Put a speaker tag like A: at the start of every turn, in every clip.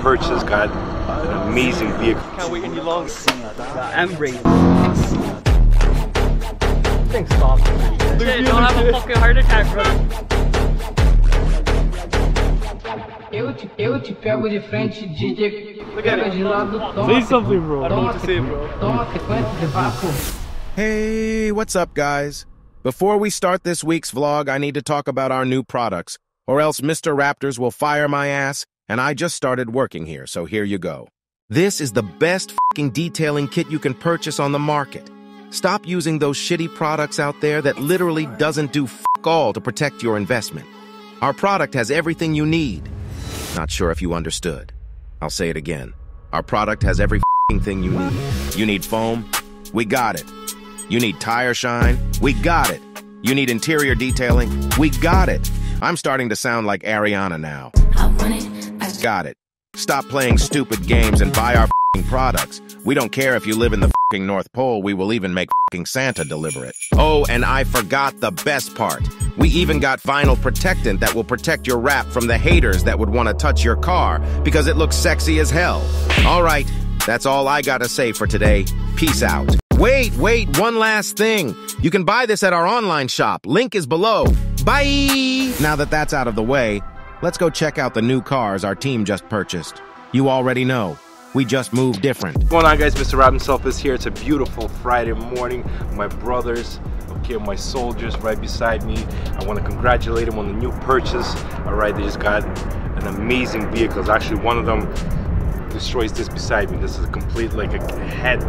A: purchase. Got an amazing vehicle.
B: Can't wait any longer. And brake. Thing stopped.
C: Shit, don't have a fucking heart attack, brother.
D: Eu te, eu te pego de frente, DJ. Pega de lado, toma.
B: Say something, bro. I don't know
D: Toma
B: what to say, bro.
D: toma sequência de vapo.
E: Hey, what's up, guys? Before we start this week's vlog, I need to talk about our new products, or else Mr. Wraptors will fire my ass, and I just started working here, so here you go. This is the best fing detailing kit you can purchase on the market. Stop using those shitty products out there that literally doesn't do f all to protect your investment. Our product has everything you need. Not sure if you understood. I'll say it again. Our product has every thing you need. You need foam? We got it. You need tire shine? We got it. You need interior detailing? We got it. I'm starting to sound like Ariana now. Got it. Stop playing stupid games and buy our products. We don't care if you live in the North Pole, we will even make Santa deliver it. Oh, and I forgot the best part. We even got vinyl protectant that will protect your wrap from the haters that would want to touch your car because it looks sexy as hell. All right, that's all I gotta say for today. Peace out. Wait, wait, one last thing. You can buy this at our online shop. Link is below. Bye! Now that that's out of the way, let's go check out the new cars our team just purchased. You already know, we just moved different.
A: What's going on guys? Mr. Rob himself is here. It's a beautiful Friday morning. My brothers, okay, my soldiers right beside me. I want to congratulate them on the new purchase. All right, they just got an amazing vehicle. It's actually one of them destroys this beside me. This is a complete like a head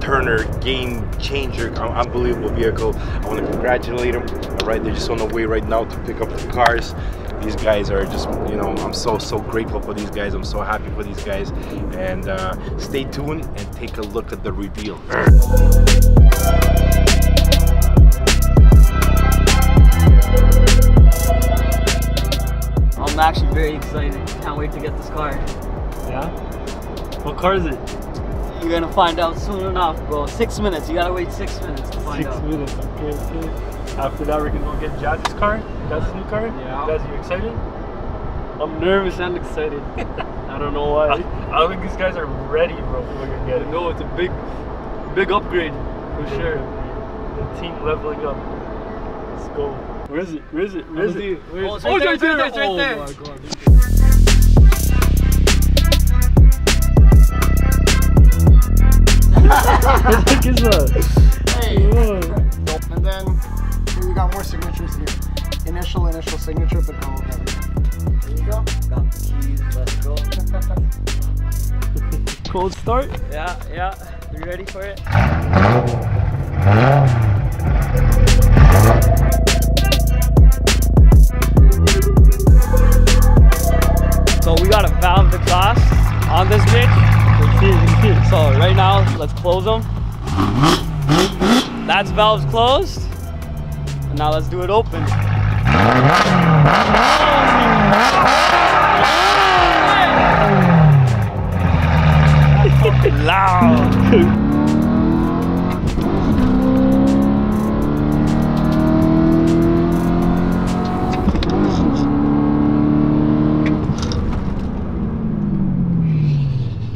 A: turner, game changer, unbelievable vehicle. I want to congratulate them. All right, they're just on the way right now to pick up the cars. These guys are just, you know, I'm so so grateful for these guys. I'm so happy for these guys. And uh, stay tuned and take a look at the reveal.
B: I'm actually very excited. Can't wait to get this car.
F: Yeah? What car is it?
B: You're gonna find out soon enough, bro. Six minutes. You gotta wait six minutes to find
F: Six
B: out.
F: minutes. Okay, okay. After that, we're gonna go get Jazzy's car. That's new car.
B: Yeah.
F: Jazzy, you excited?
B: I'm nervous and excited. I don't know why.
F: I don't think these guys are ready, bro. We're gonna get it.
B: No, it's a big, big upgrade for sure.
F: The team leveling up. Let's go. Where is it? Where is it? Where is it? Where
B: Oh,
F: is
B: it's
F: it?
B: Oh, right there,
F: it's
B: it's right there,
F: Oh my god. What the heck is that?
G: Hey.
F: Oh.
G: And then here we got more signatures here. Initial, initial signature, but go with everything. There you go.
B: Got the keys. Let's go.
F: Cold start?
B: Yeah, yeah. You ready for it? So we got a valve exhaust on this bitch.
F: Let's see it. Let's see it.
B: So right now, let's close them. That's valves closed. And now let's do it open. Loud.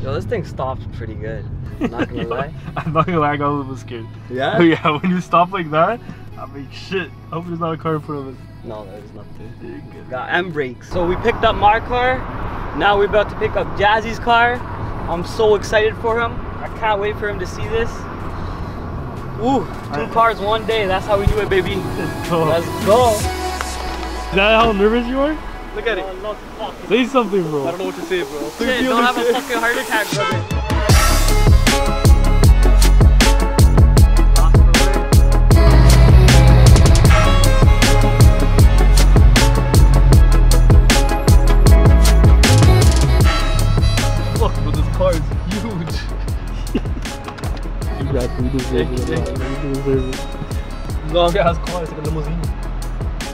B: Yo, this thing stopped pretty good. I'm Not gonna lie.
F: I'm not gonna lie, I got a little scared.
B: Yeah?
F: Yeah, when you stop like that, I'm like shit. I hope there's not a car in front of us.
B: No, there's nothing.
F: You're good.
B: Got M brakes. So we picked up my car. Now we're about to pick up Jazzy's car. I'm so excited for him. I can't wait for him to see this. Ooh, two cars one day. That's how we do it, baby.
F: Let's go.
B: Let's go.
F: Is that how nervous you are?
B: Look at it.
F: Say something, bro.
B: I don't know what to say, bro. Shit, don't have a fucking heart attack, brother.
F: It. Long ass car, it's like a limousine.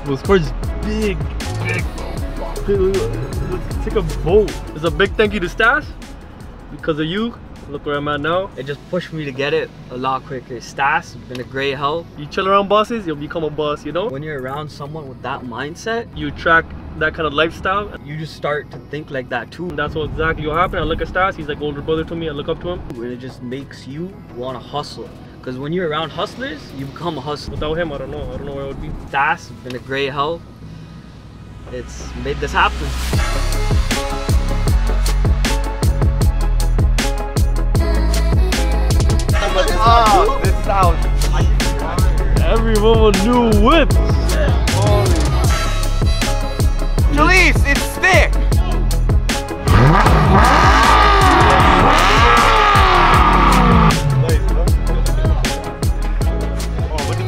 F: This car is big, big, It's like a boat. It's a big thank you to Stas. Because of you, Look where I'm at now.
B: It just pushed me to get it a lot quicker. Stas been a great help.
F: You chill around bosses, you'll become a boss, you know?
B: When you're around someone with that mindset,
F: You track that kind of lifestyle.
B: you just start to think like that too.
F: And that's what exactly what happened. I look at Stas, he's like older brother to me, I look up to him.
B: And it just makes you want to hustle. Because when you're around hustlers, you become a hustler.
F: Without him, I don't know. I don't know where I would be.
B: Stas been a great help. It's made this happen.
A: Oh, this sounds.
F: Everyone new whip.
A: Jalise, it's thick.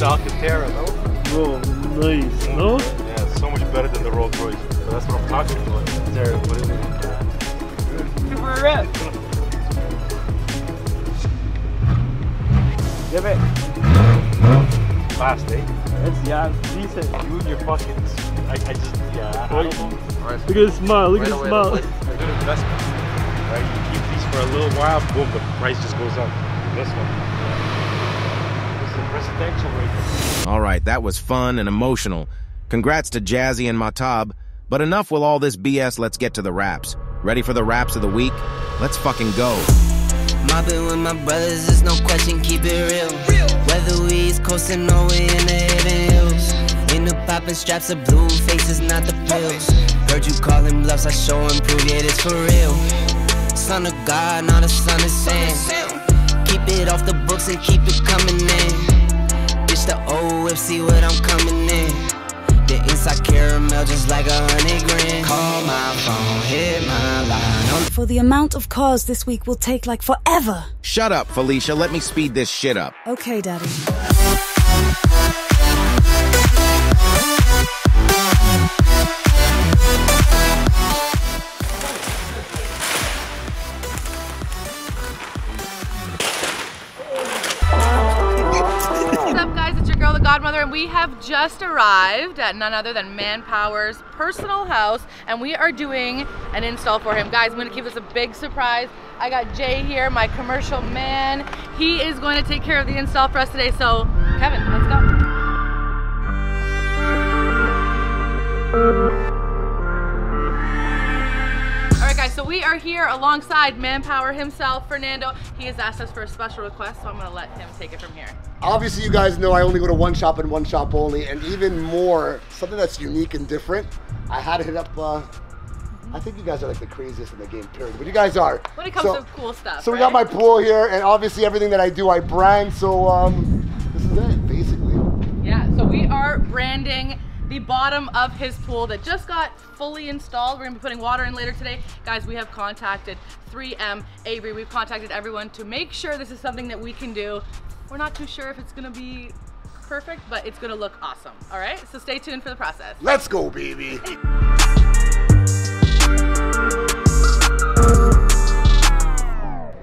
A: Alcantara, though.
F: Bro, nice, no?
A: Yeah, it's so much better than the Rolls Royce. But that's what I'm talking about. Is there, what is it?
B: Super rep.
A: Give it. Fast, eh?
F: It's, yeah, it's decent.
A: You and your fucking. I, I just, yeah, I, I don't know.
F: Look at this smile, look at this smile.
A: A good investment. Right? You keep these for a little while, boom, the price just goes up. This one. This is presidential right there.
E: All right, that was fun and emotional. Congrats to Jazzy and Matab. But enough with all this BS, let's get to the raps. Ready for the raps of the week? Let's fucking go.
H: Mobbing with my brothers, there's no question, keep it real. Whether we East Coastin' or we in the hidden hills. In the poppin' straps of blue faces, not the pills. Heard you callin' bluffs, I show and prove it is for real. Son of God, not a son of Sam. Keep it off the books and keep it coming in. Bitch, the old whip, see what I'm coming in. The inside caramel, just like a hundred grand. Call my phone, hit my line.
I: For the amount of cars this week will take like forever.
E: Shut up, Felicia. Let me speed this shit up.
I: Okay, Daddy.
J: And we have just arrived at none other than Manpower's personal house, and we are doing an install for him. Guys, I'm gonna keep this a big surprise. I got Jay here, my commercial man. He is going to take care of the install for us today, so Kevin, let's go. So we are here alongside Manpower himself, Fernando. He has asked us for a special request, so I'm gonna let him take it from here.
G: Obviously, you guys know I only go to one shop and one shop only, and even more, something that's unique and different. I had to hit up. Uh, I think you guys are like the craziest in the game, period. But you guys are.
J: When it comes
G: So-
J: to cool stuff.
G: So we got my pool here, and obviously everything that I do, I brand. So um, this is it, basically.
J: Yeah, so we are branding the bottom of his pool that just got fully installed. We're gonna be putting water in later today. Guys, we have contacted 3M Avery. We've contacted everyone to make sure this is something that we can do. We're not too sure if it's gonna be perfect, but it's gonna look awesome. All right, so stay tuned for the process.
G: Let's go, baby.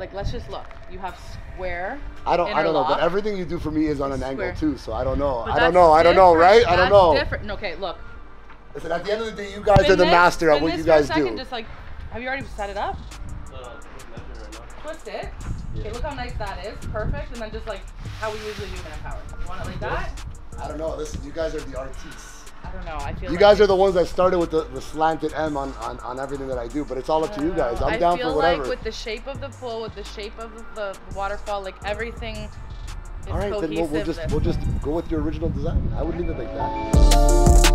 J: Like, let's just look. You have square.
G: I don't, I don't know, but everything you do for me is on an angle too. So I don't know.
J: But
G: I don't know. I don't know, right?
J: different.
G: I don't know.
J: Different. Okay, look.
G: Listen, at the end of the day, you guys are the
J: this-
G: master at what you
J: for a
G: guys
J: second,
G: do.
J: Just like, have you already set it up? Twist it. Okay, look how nice that is. Perfect. And then just like how we usually do manpower. You want it like that?
G: I don't know. Listen, you guys are the artists.
J: I don't know. I feel
G: You
J: like
G: guys are the ones that started with the, the slanted M on, on, on everything that I do, but it's all up to you guys. I'm
J: I
G: down for whatever.
J: I feel like with the shape of the pool, with the shape of the waterfall, like everything is
G: all right, then we'll, we'll just we'll just go with your original design. I would leave it like that.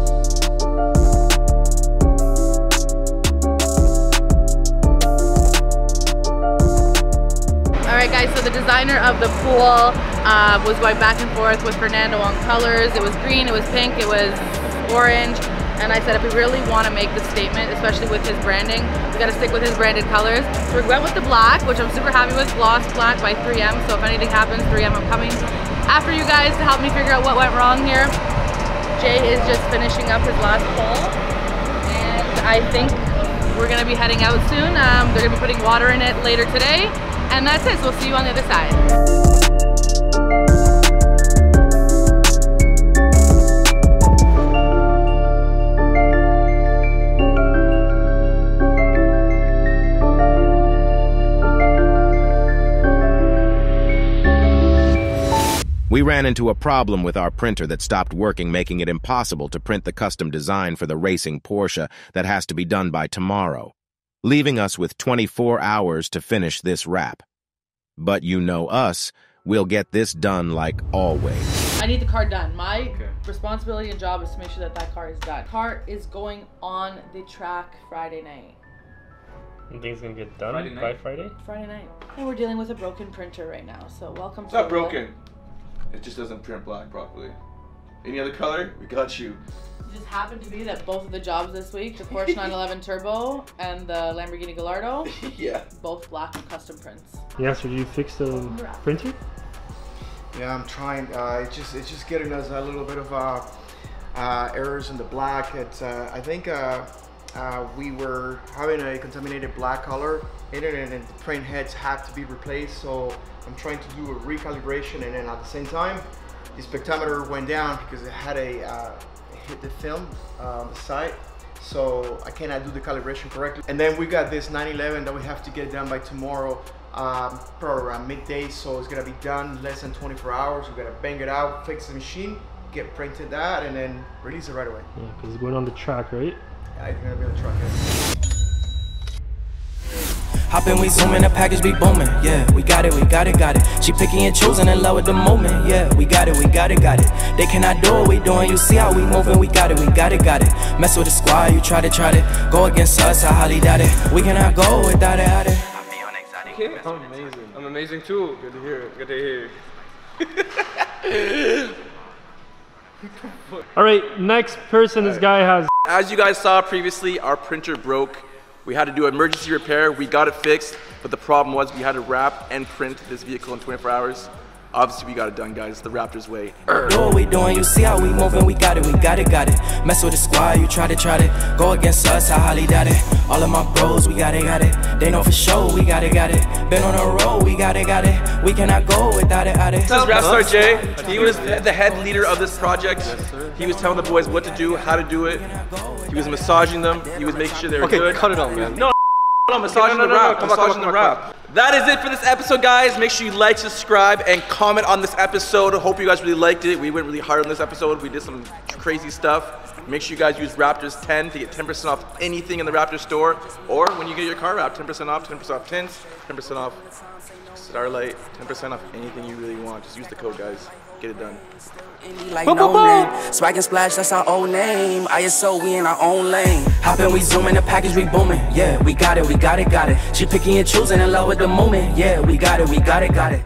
J: All right, guys. So the designer of the pool uh, was going back and forth with Fernando on colors. It was green, it was pink, it was orange. And I said, if we really want to make the statement, especially with his branding, we got to stick with his branded colors. So we went with the black, which I'm super happy with, gloss black by 3M. So if anything happens, 3M, I'm coming after you guys to help me figure out what went wrong here. Jay is just finishing up his last pull, and I think we're gonna be heading out soon. Um, they're gonna be putting water in it later today, and that's it. So we'll see you on the other side.
E: Ran into a problem with our printer that stopped working, making it impossible to print the custom design for the racing Porsche that has to be done by tomorrow, leaving us with 24 hours to finish this wrap. But you know us, we'll get this done like always.
J: I need the car done. My responsibility and job is to make sure that that car is done. Car is going on the track Friday night.
F: You think it's gonna get done
K: Friday
F: by? Friday?
J: Friday night. And we're dealing with a broken printer right now. So welcome
K: It's
J: to
K: not
J: the world.
K: broken. It just doesn't print black properly. Any other color? We got you.
J: It just happened to be that both of the jobs this week, the Porsche 911 Turbo and the Lamborghini Gallardo,
K: yeah.
J: both black custom prints.
F: Yeah, so did you fix the printer?
L: Yeah, I'm trying. Uh, it's just it's just getting us a little bit of uh, uh, errors in the black. It's uh, I think uh, uh, we were having a contaminated black color in it, and the print heads have to be replaced. So I'm trying to do a recalibration, and then at the same time, the spectrometer went down because it had a uh, hit the film on the side. So I cannot do the calibration correctly. And then we got this 911 that we have to get done by tomorrow um, probably around midday. So it's gonna be done less than 24 hours. We gotta bang it out, fix the machine, get printed that, and then release it right away.
F: Yeah, because it's going on the track, right?
L: Yeah, it's gonna be on the truck. yeah.
H: Hoppin', we zooming, the package be booming. Yeah, we got it, we got it, got it. She picky and choosing in love with the moment. Yeah, we got it, we got it, got it. They cannot do what we doing. You see how we moving? We got it, we got it, got it. Mess with the squad, you try to try to go against us. I highly doubt it. We cannot go without it, out it.
K: Okay, I'm amazing. I'm amazing too. Good to hear. Good to hear.
F: All right, next person this guy has.
K: As you guys saw previously, our printer broke. We had to do emergency repair. We got it fixed, but the problem was we had to wrap and print this vehicle in 24 hours. Obviously, we got it done, guys. The Wraptors way.
H: Do what we doing, you see how we moving, we got it, we got it, got it. Mess with the squad, you try to try to go against us, I highly doubt it. All of my bros, we got it, got it. They know for sure, we got it, got it. Been on the road, we got it, got it. We cannot go without it, out it.
K: This is Rapstar Jay. He was the head leader of this project. He was telling the boys what to do, how to do it. He was massaging them. He was making sure they were
F: Okay,
K: good.
F: cut it out, man.
K: No, no, massaging
F: no,
K: the
F: no, no,
K: wrap.
F: come on, come
K: massaging
F: on,
K: the
F: come on,
K: wrap. That is it for this episode, guys. Make sure you like, subscribe, and comment on this episode. Hope you guys really liked it. We went really hard on this episode. We did some crazy stuff. Make sure you guys use Wraptors 10 to get 10% off anything in the Wraptor store. Or when you get your car wrapped, 10% off, 10% off tints, 10% off Starlight, 10% off anything you really want. Just use the code, guys. Get it done.
H: like no name. Swag and splash, that's our old name. ISO, we in our own lane. Hoppin', we zooming, the package we booming. Yeah, we got it, we got it, got it. She picky and choosing in love with the moment. Yeah, we got it, we got it, got it.